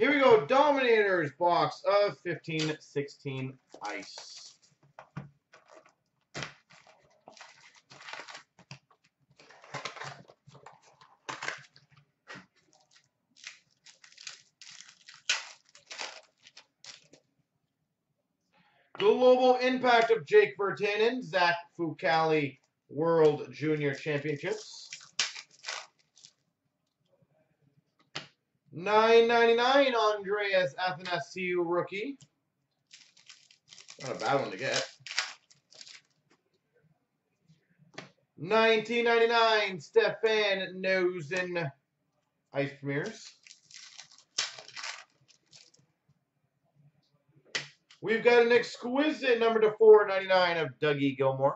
Here we go. Dominators box of 15, 16 ice. Global impact of Jake Virtanen, Zach Fucale World Junior Championships. Nine ninety nine Andreas Athanasiou rookie. Not a bad one to get. Nineteen ninety nine Stefan Noesen Ice Premieres. We've got an exquisite number to 499 of Dougie Gilmour.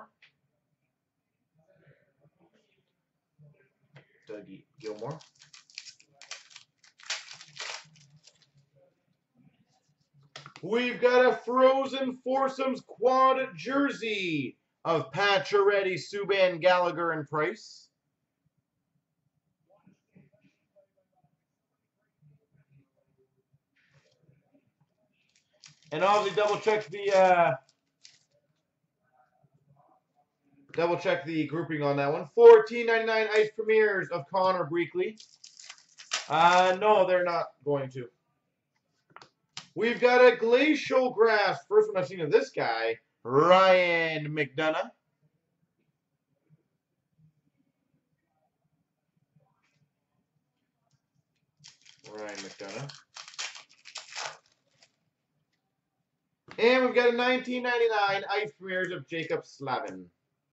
Dougie Gilmour. We've got a Frozen Foursomes quad jersey of Pacioretty, Subban, Gallagher, and Price. And obviously double check the uh, double check the grouping on that one. Fourteen ninety nine ice premieres of Connor Brickley. Uh, no, they're not going to. We've got a Glacial Graphs. First one I've seen of this guy, Ryan McDonagh. Ryan McDonagh. And we've got a 1999 Ice Premieres of Jaccob Slavin.